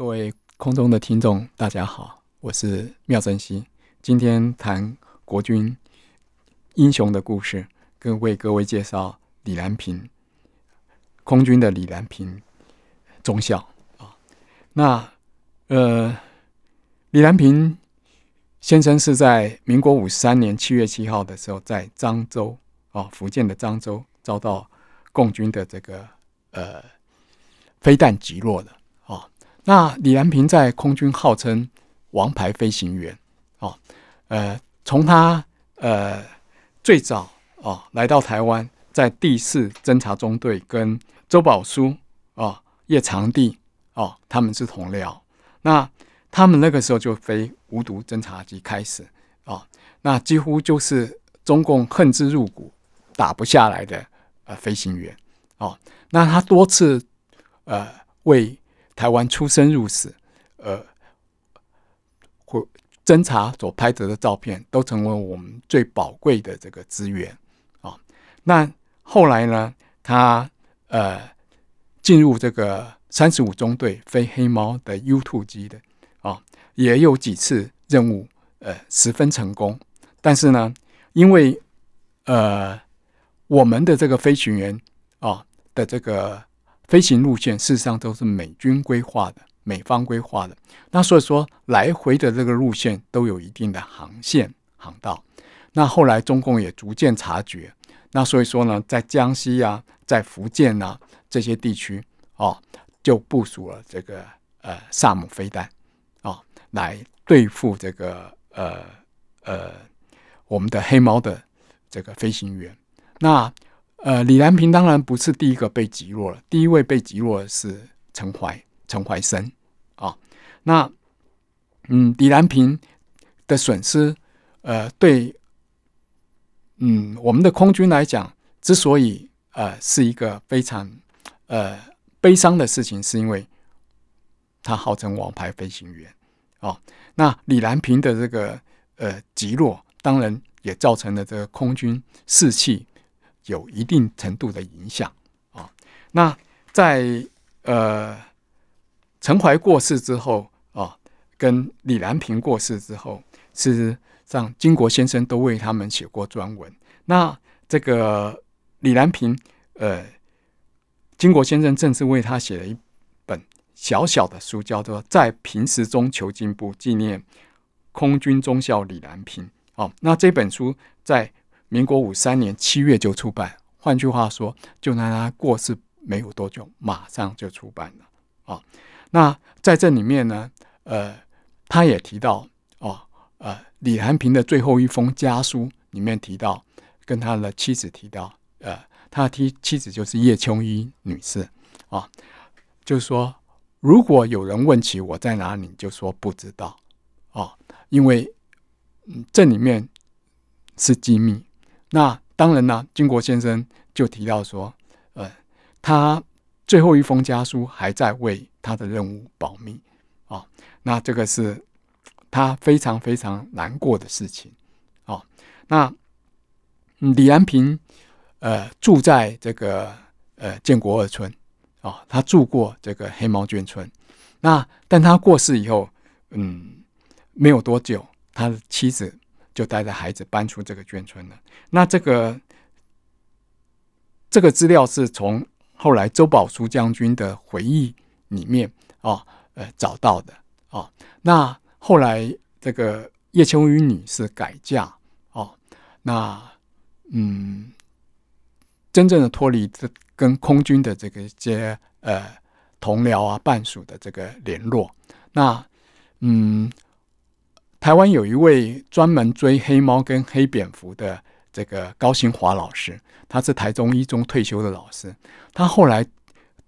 各位空中的听众，大家好，我是妙珍熙。今天谈国军英雄的故事，跟为各位介绍李兰平，空军的李兰平中校啊。那呃，李兰平先生是在民国五十三年七月七号的时候，在漳州啊，福建的漳州遭到共军的这个呃飞弹击落的。那李兰平在空军号称王牌飞行员，哦，呃，从他呃最早哦来到台湾，在第四侦察中队跟周宝书哦叶长帝哦他们是同僚，那他们那个时候就飞无毒侦察机开始哦，那几乎就是中共恨之入骨、打不下来的呃飞行员哦，那他多次呃为台湾出生入死，呃，或侦查所拍得的照片，都成为我们最宝贵的这个资源啊。那后来呢，他呃进入这个三十五中队飞黑猫的 U two 机的啊，也有几次任务呃十分成功。但是呢，因为呃我们的这个飞行员啊的这个。飞行路线事实上都是美军规划的，美方规划的。那所以说，来回的这个路线都有一定的航线航道。那后来中共也逐渐察觉，那所以说呢，在江西啊，在福建啊这些地区哦，就部署了这个呃萨姆飞弹啊，来对付这个呃呃我们的黑猫的这个飞行员。那呃，李兰平当然不是第一个被击落了，第一位被击落的是陈怀陈怀生啊。那嗯，李兰平的损失，呃，对，嗯，我们的空军来讲，之所以呃是一个非常呃悲伤的事情，是因为他号称王牌飞行员哦。那李兰平的这个呃击落，当然也造成了这个空军士气。有一定程度的影响啊。那在呃陈怀过世之后啊，跟李兰平过世之后，事实上金国先生都为他们写过专文。那这个李兰平，呃，金国先生正是为他写了一本小小的书，叫做《在平时中求进步：纪念空军中校李兰平》。哦，那这本书在。民国五三年七月就出版，换句话说，就拿他过世没有多久，马上就出版了啊。那在这里面呢，呃，他也提到哦，呃，李寒平的最后一封家书里面提到，跟他的妻子提到，呃，他的妻妻子就是叶秋衣女士啊，就是说，如果有人问起我在哪里，就说不知道啊，因为嗯，这里面是机密。那当然呢，金国先生就提到说，呃，他最后一封家书还在为他的任务保密啊。那这个是他非常非常难过的事情啊。那李安平呃住在这个呃建国二村啊，他住过这个黑猫眷村。那但他过世以后，嗯，没有多久，他的妻子。就带着孩子搬出这个眷村了。那这个这个资料是从后来周宝书将军的回忆里面啊，呃找到的啊。那后来这个叶秋雨女士改嫁哦，那嗯，真正的脱离这跟空军的这个些呃同僚啊、伴属的这个联络，那嗯。台湾有一位专门追黑猫跟黑蝙蝠的这个高新华老师，他是台中一中退休的老师。他后来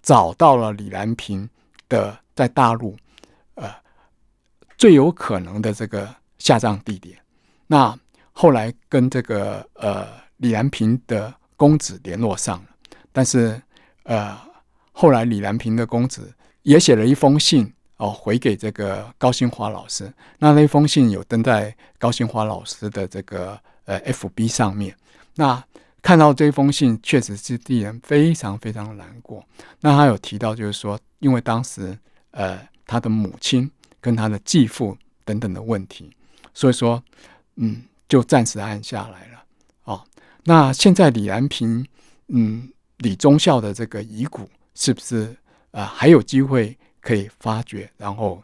找到了李兰平的在大陆呃最有可能的这个下葬地点。那后来跟这个呃李兰平的公子联络上了，但是呃后来李兰平的公子也写了一封信。哦，回给这个高新华老师，那那封信有登在高新华老师的这个呃 FB 上面。那看到这封信，确实是令人非常非常难过。那他有提到，就是说，因为当时呃他的母亲跟他的继父等等的问题，所以说，嗯，就暂时按下来了。哦，那现在李兰平，嗯，李忠孝的这个遗骨是不是呃还有机会可以发掘，然后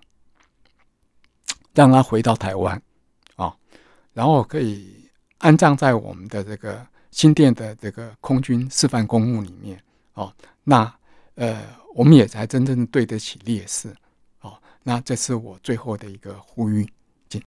让他回到台湾啊，然后可以安葬在我们的这个新店的这个空军示范公墓里面哦，那呃，我们也才真正对得起烈士哦。那这是我最后的一个呼吁。